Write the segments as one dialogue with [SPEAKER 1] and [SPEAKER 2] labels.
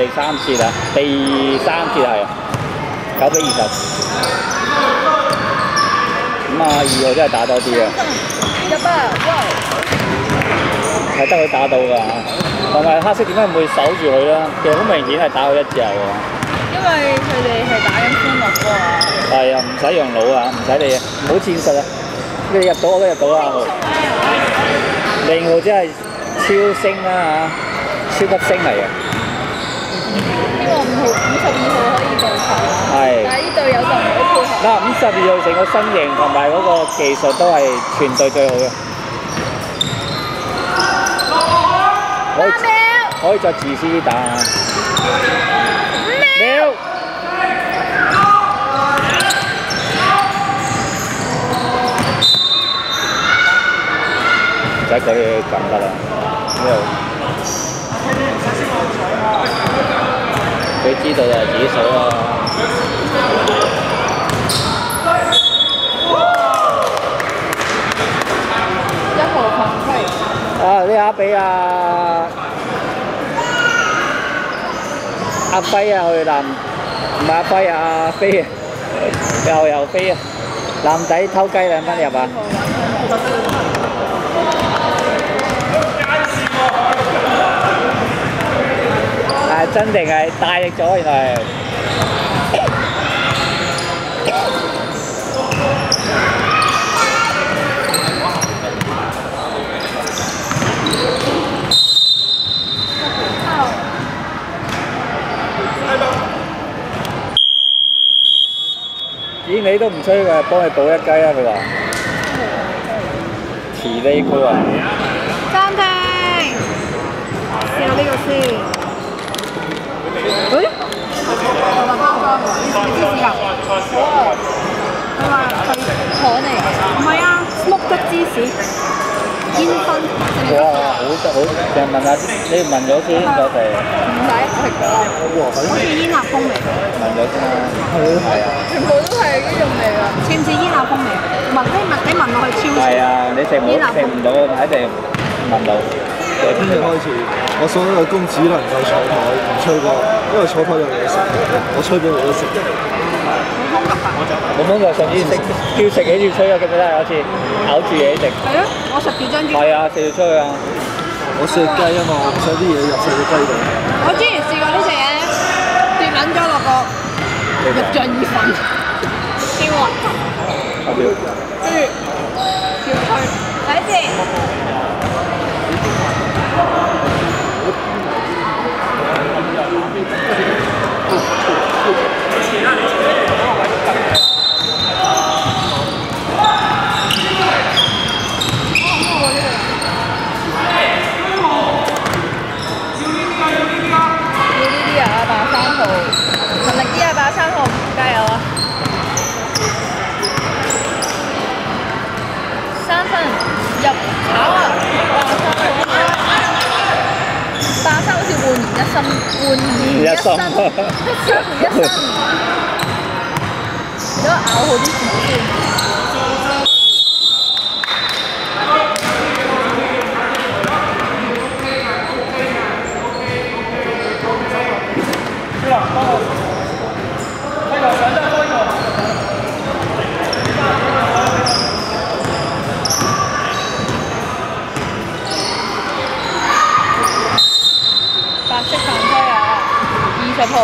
[SPEAKER 1] 第三次啦，第三次係九比二十。咁啊，二號真係打多啲啊，
[SPEAKER 2] 一百，哇！
[SPEAKER 1] 係得佢打到㗎。同埋黑色點解唔會守住佢咧？其實好明顯係打佢一隻喎。
[SPEAKER 2] 因為佢哋係打緊歡樂波啊。
[SPEAKER 1] 係啊，唔使用腦啊，唔使你啊，唔好戰術啊。你入到我都入到啦，阿豪。零號真係超星啦嚇，超級星嚟嘅。
[SPEAKER 2] 呢個五號、五十二號可以做球啊。
[SPEAKER 1] 係
[SPEAKER 2] 但係呢隊友就唔好配合。
[SPEAKER 1] 嗱，五十二號成個身形同埋嗰個技術都係全隊最好嘅。可以，可以再自私啲打啊！
[SPEAKER 2] 五秒。
[SPEAKER 1] 唔使佢撳得啦，呢度佢知道就自己數啦。
[SPEAKER 2] 一號犯規。
[SPEAKER 1] 啊！呢下俾阿阿輝啊去男，唔係阿輝啊，阿飛啊，又又飛啊！男仔偷雞兩分入啊！啊，真定係大力咗，原來係。咦，你都唔吹嘅，幫你補一雞啊！佢話。遲呢佢話。
[SPEAKER 2] 暫停。試下呢個先。誒？我話包裝喎，你試試㗎？好啊。佢話係糖嚟嘅。唔係啊，smoke 芝士。煙燻。
[SPEAKER 1] 哇，好就問下你問咗先，我哋
[SPEAKER 2] 唔使，我食過啦。好似煙鴨風味。
[SPEAKER 1] 問咗先啦。係啊。
[SPEAKER 2] 全部都係呢種味㗎。似唔似煙鴨風味？聞你聞你聞落去超似。
[SPEAKER 1] 係啊，你食唔到。食唔到，一定聞到。
[SPEAKER 3] 由邊日開始，我所有嘅工只能夠坐台，唔吹過，因為坐台有嘢食，我吹俾我都食。
[SPEAKER 1] 冇冇就上次食叫食幾條吹啊，記唔記得有一次咬住嘢食？
[SPEAKER 2] 係啊，我食住張豬。
[SPEAKER 1] 係啊，食條吹啊！
[SPEAKER 3] 我食雞啊嘛，我唔想啲嘢入晒隻雞度。
[SPEAKER 2] 我之前試過呢隻嘢咧，跌撚咗落個肉醬意粉，超核突。
[SPEAKER 1] 阿表，
[SPEAKER 2] 跟住叫佢睇先。要呢啲啊，八三號，勤力啲啊，八三號，加油啊！三分入炒啊！八三號，八三好似焕然一新，焕然一新，一新一新。而家咬好啲字先。白色犯規啊！二十號。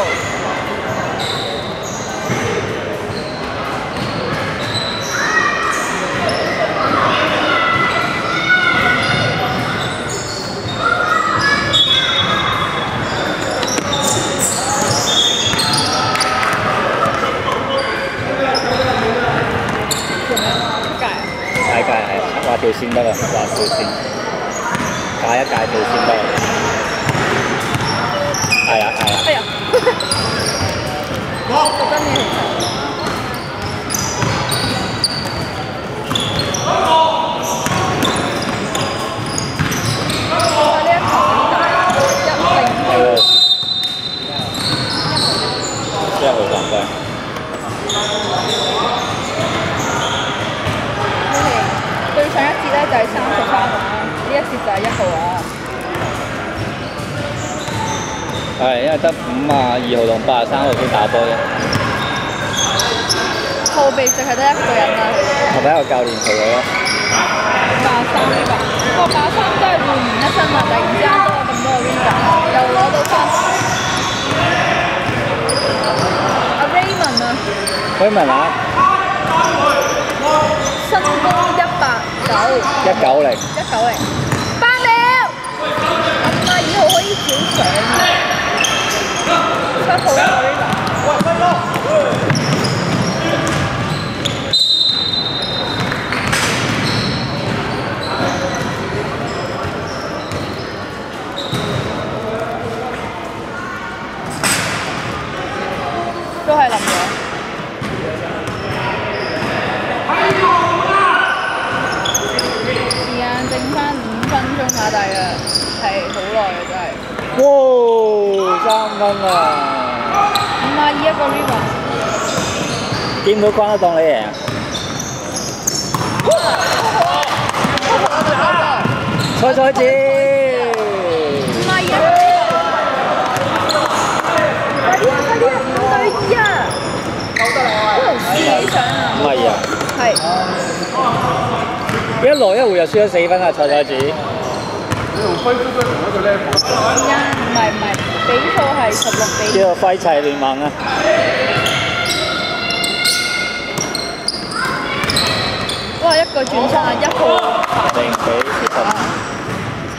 [SPEAKER 1] 界界係畫條線得啦，畫條線，界一界條線得啦。係啊係啊。
[SPEAKER 2] 哎呀！真嘢其實。哇！呢一球好大，一零
[SPEAKER 1] 係喎，一號犯規。
[SPEAKER 2] 對上一節咧就係三十三號啊，呢一節就係一號啊。
[SPEAKER 1] 係因為得五啊二號同八十三號先打波啫，
[SPEAKER 2] 後備淨係得一個人啦，佢哋
[SPEAKER 1] 係咪一個教練陪佢咯？
[SPEAKER 2] 八三呢個，不過八三都係換完一身啦，突然之間多咗咁多個 v i 又攞到分。阿 Raymond 啊
[SPEAKER 1] ，，Raymond 啊，
[SPEAKER 2] 身高一百九，
[SPEAKER 1] 一九零，
[SPEAKER 2] 一九零，八秒，五啊二號可以照上嘅，七號一個 Raymond。都係林嘅。時間剩翻五分鐘啊，大約係好耐嘅真係。
[SPEAKER 1] 哇三分啊！
[SPEAKER 2] 五啊二一個 rebound，
[SPEAKER 1] 見到關都當你？贏，賽賽子，
[SPEAKER 2] 五啊二一個 rebound，快啲啊快啲啊，五對二啊！自己上啊！
[SPEAKER 1] 唔係啊，
[SPEAKER 2] 係。
[SPEAKER 1] 一來一回又輸咗四分啊，賽賽子，
[SPEAKER 2] 時間唔係唔係，比數係十六比
[SPEAKER 1] 呢個揮齊聯盟啊！
[SPEAKER 2] 哇一個轉身啊，一號
[SPEAKER 1] 零比十，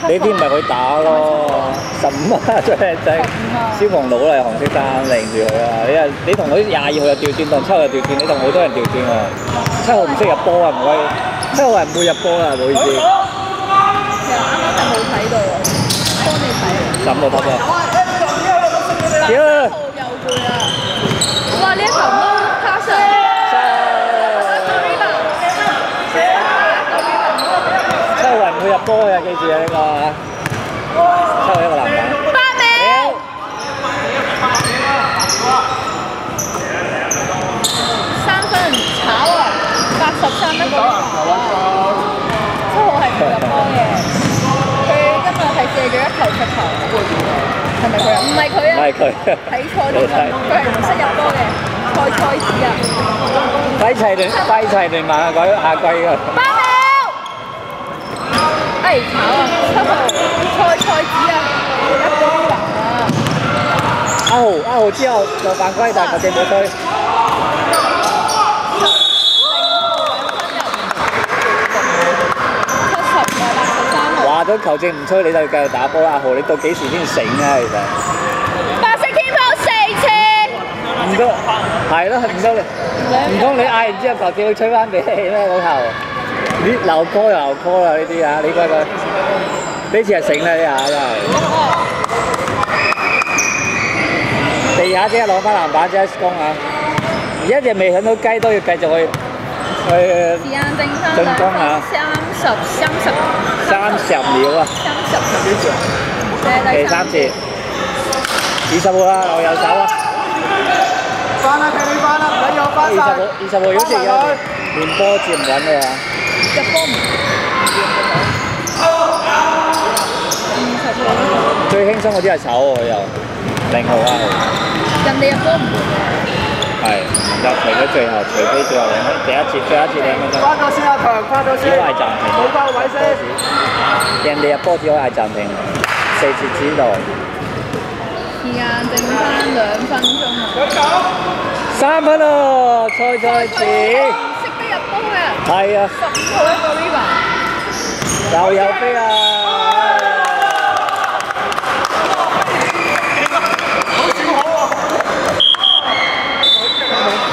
[SPEAKER 1] 呢啲咪佢打咯，十五啊最靚仔，消防佬嚟紅色衫領住佢啊！你啊你同佢廿二號又調轉，同七號又調轉，你同好多人調轉喎。七號唔識入波啊，唔可以，七號係唔會入波啊，唔好意思，
[SPEAKER 2] 其實啱啱係冇睇到啊，幫你睇啊。
[SPEAKER 1] 十五號得喎。
[SPEAKER 2] 八
[SPEAKER 1] 屌
[SPEAKER 2] 號又攰啦！哇！呢一球
[SPEAKER 1] 號係唔會入波嘅，記住啊呢個啊。七號一個籃板。
[SPEAKER 2] 八秒，三分炒啊！八十三一個球啊！七號係唔入波嘅，佢今日係射咗一球出球，係咪佢啊？唔係佢
[SPEAKER 1] 係佢
[SPEAKER 2] 睇錯咗，佢係唔識入波嘅，賽賽子啊！
[SPEAKER 1] 揮齊聯揮齊聯盟啊，改下季啊。
[SPEAKER 2] 八秒，哎炒啊！七號賽賽子啊，一個人啊！
[SPEAKER 1] 阿豪阿豪之後就犯規，但係球證冇吹。話咗球證唔吹，你就繼續打波啦。阿豪，你到幾時先醒啊？其實
[SPEAKER 2] 白色天鋪四次，
[SPEAKER 1] 唔通係咯，唔通你唔通你嗌完之後球證會吹翻俾你咩？老頭，你流又流 call 啦呢啲啊，你乖乖，呢次係醒啦呢下真係。地下即刻攞翻籃板，即刻攻啊！而家隻未響到雞都要繼續去去
[SPEAKER 2] 時間剩翻兩分三十三十
[SPEAKER 1] 三十秒啊！
[SPEAKER 2] 三十，誒
[SPEAKER 1] 第三節，二十號啦，我右手啊！
[SPEAKER 3] 翻啦，踢你翻啦，唔緊要，翻
[SPEAKER 1] 二十號，二十號好似有連波接唔穩啊！
[SPEAKER 2] 一波唔二十號，
[SPEAKER 1] 最輕鬆嗰啲係手喎又零號啊，
[SPEAKER 2] 人哋一波唔
[SPEAKER 1] 係唔得，除咗最後，除非最後兩分，第一節最後一節兩分鐘，
[SPEAKER 3] 翻咗先啊，強，翻咗先。
[SPEAKER 1] 只可以暫停。
[SPEAKER 3] 冇翻位先。
[SPEAKER 1] 人哋入波只可以嗌暫停，四節之內。
[SPEAKER 2] 剩翻兩分鐘啊！
[SPEAKER 1] 三分咯，賽賽子，
[SPEAKER 2] 識得入波嘅，
[SPEAKER 1] 係啊，
[SPEAKER 2] 十五號一個 rebound。
[SPEAKER 1] 又有飛啊！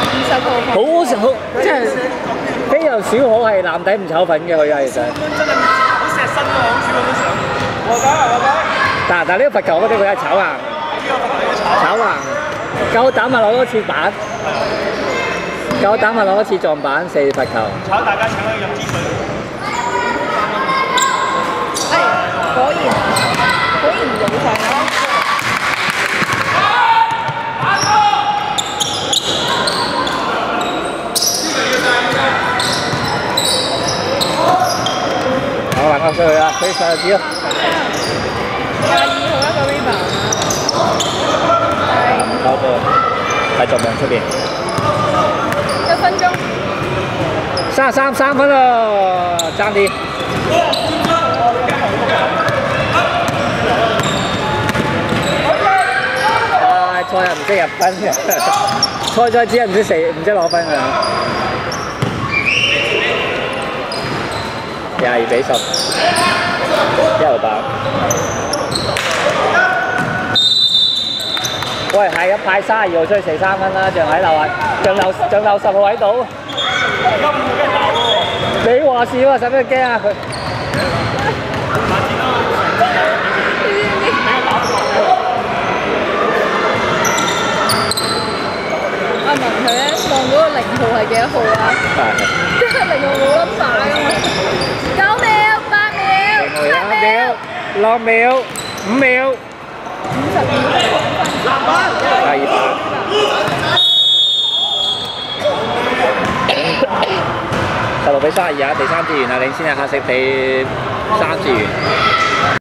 [SPEAKER 2] 二十號
[SPEAKER 1] 好好即係飛又小可係男仔唔炒粉嘅佢啊，其實。但但呢個罰球嗰啲佢係炒硬，炒橫，夠膽咪攞多次板，夠膽咪攞多次撞板四罰球。
[SPEAKER 2] 誒，果然果然老細啦！
[SPEAKER 1] 我還扣出去啦，俾上子咯。
[SPEAKER 2] 廿二號一個 rebound 啊！
[SPEAKER 1] 攞波喺逐夢出邊，
[SPEAKER 2] 一分鐘。
[SPEAKER 1] 三十三三分咯，爭啲。啊！賽又唔識入分嘅，賽賽只係唔識射，唔識攞分嘅。廿二比十，一路八。喂，係啊，派三十二號出去射三分啦，仲喺樓啊，仲留仲留十號喺度。你話事喎，使咩驚啊佢？
[SPEAKER 2] 阿文佢咧望嗰個零號係幾多號啊？
[SPEAKER 1] 係。
[SPEAKER 2] 即係零號冇得擺啊嘛！九秒、八秒、七秒、、
[SPEAKER 1] 六秒、五秒，
[SPEAKER 2] 五十秒。
[SPEAKER 1] 第二把。十六比三十二啊，第三次完啊，领先啊黑色比三次完。